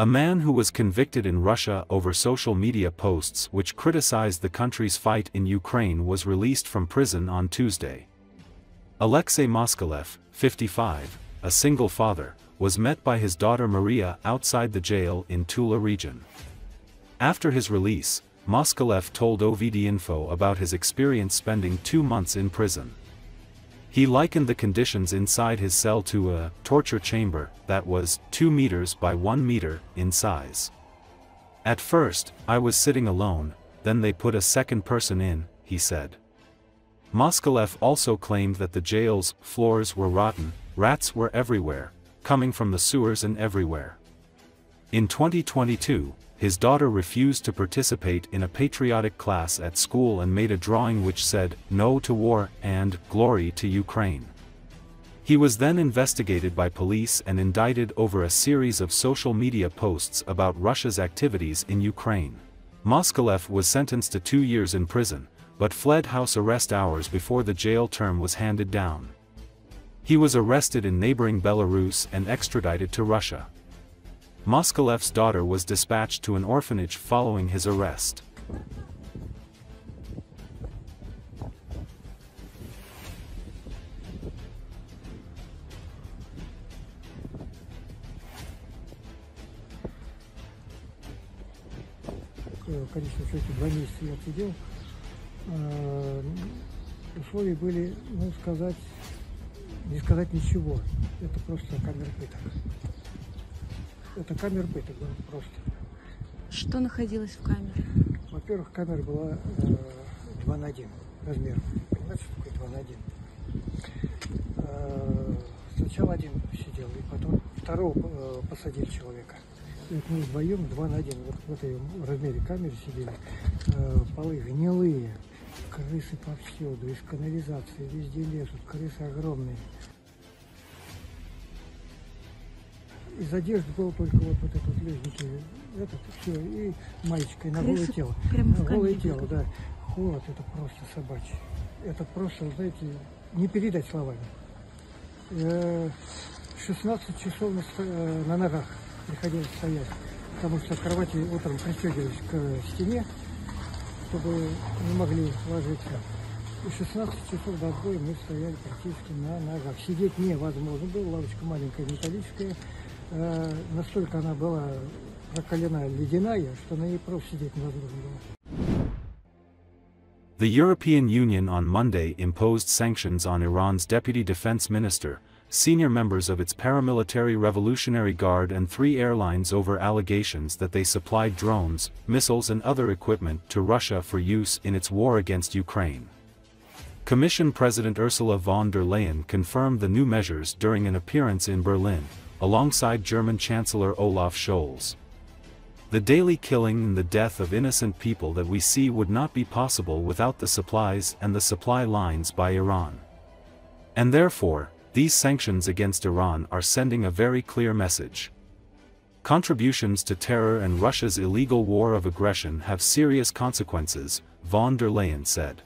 A man who was convicted in Russia over social media posts which criticized the country's fight in Ukraine was released from prison on Tuesday. Alexei Moskalev, 55, a single father, was met by his daughter Maria outside the jail in Tula region. After his release, Moskalev told OVD Info about his experience spending two months in prison. He likened the conditions inside his cell to a torture chamber that was 2 meters by 1 meter in size. At first, I was sitting alone, then they put a second person in, he said. Moskalev also claimed that the jail's floors were rotten, rats were everywhere, coming from the sewers and everywhere. In 2022, his daughter refused to participate in a patriotic class at school and made a drawing which said, No to war and glory to Ukraine. He was then investigated by police and indicted over a series of social media posts about Russia's activities in Ukraine. Moskalev was sentenced to two years in prison, but fled house arrest hours before the jail term was handed down. He was arrested in neighboring Belarus and extradited to Russia. Moskalev's daughter was dispatched to an orphanage following his arrest. Конечно, все эти два месяца я отсидел. Условия были, ну, сказать, не сказать ничего. Это просто камера пыток. Это камера пыток была просто. Что находилось в камере? Во-первых, камера была э, 2 на 1 размер. Понимаете, что такое 2 на 1? Э, сначала один сидел, и потом второго э, посадили человека. И вот мы вдвоем 2 на 1 вот в этой размере камеры сидели. Э, полы гнилые, крысы повсюду, из канализации, везде лезут, крысы огромные. Из одежды было только вот, вот это вот лежники, этот, все, и маечка, и на голое тело. прямо на голое тело, да. Холод, это просто собачий. Это просто, знаете, не передать словами. Э, 16 часов на, сто- э, на ногах приходилось стоять, потому что кровати утром пристегивались к стене, чтобы не могли ложиться. И 16 часов до отбоя мы стояли практически на ногах. Сидеть невозможно было, лавочка маленькая металлическая. Э, настолько она была прокалена ледяная, что на ней просто сидеть невозможно было. The European Union on Monday imposed sanctions on Iran's deputy defense minister, senior members of its paramilitary Revolutionary Guard and three airlines over allegations that they supplied drones, missiles and other equipment to Russia for use in its war against Ukraine. Commission President Ursula von der Leyen confirmed the new measures during an appearance in Berlin, alongside German Chancellor Olaf Scholz. The daily killing and the death of innocent people that we see would not be possible without the supplies and the supply lines by Iran. And therefore, these sanctions against Iran are sending a very clear message. Contributions to terror and Russia's illegal war of aggression have serious consequences, von der Leyen said.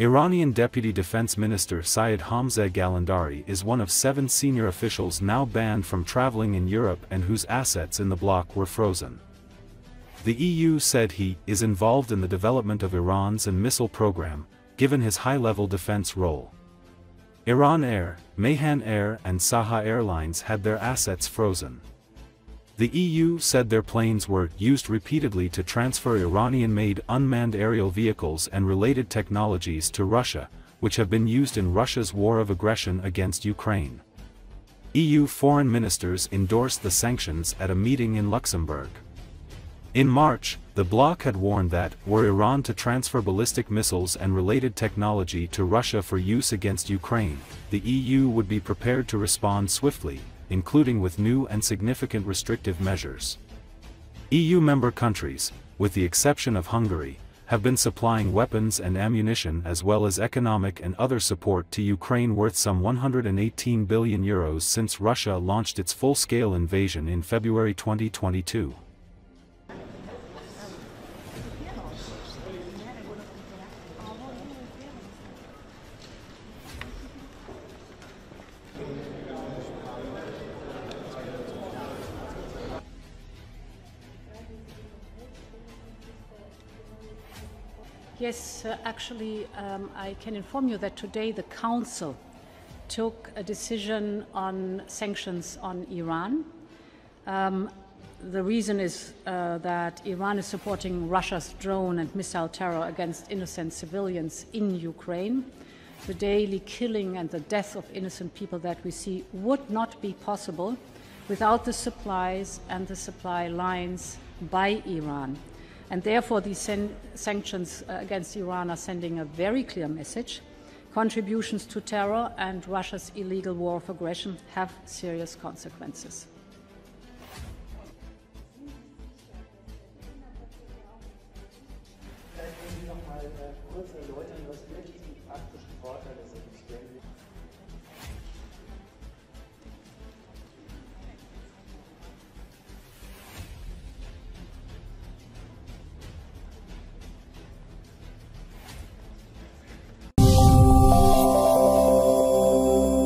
Iranian Deputy Defense Minister Syed Hamzeh Ghalandari is one of seven senior officials now banned from traveling in Europe and whose assets in the bloc were frozen. The EU said he is involved in the development of Iran's and missile program, given his high-level defense role. Iran Air, Mahan Air and Saha Airlines had their assets frozen. The EU said their planes were used repeatedly to transfer Iranian-made unmanned aerial vehicles and related technologies to Russia, which have been used in Russia's war of aggression against Ukraine. EU foreign ministers endorsed the sanctions at a meeting in Luxembourg. In March, the bloc had warned that, were Iran to transfer ballistic missiles and related technology to Russia for use against Ukraine, the EU would be prepared to respond swiftly, including with new and significant restrictive measures. EU member countries, with the exception of Hungary, have been supplying weapons and ammunition as well as economic and other support to Ukraine worth some 118 billion euros since Russia launched its full-scale invasion in February 2022. Yes, uh, actually, um, I can inform you that today the Council took a decision on sanctions on Iran. Um, the reason is uh, that Iran is supporting Russia's drone and missile terror against innocent civilians in Ukraine. The daily killing and the death of innocent people that we see would not be possible without the supplies and the supply lines by Iran. And therefore, these san- sanctions uh, against Iran are sending a very clear message. Contributions to terror and Russia's illegal war of aggression have serious consequences.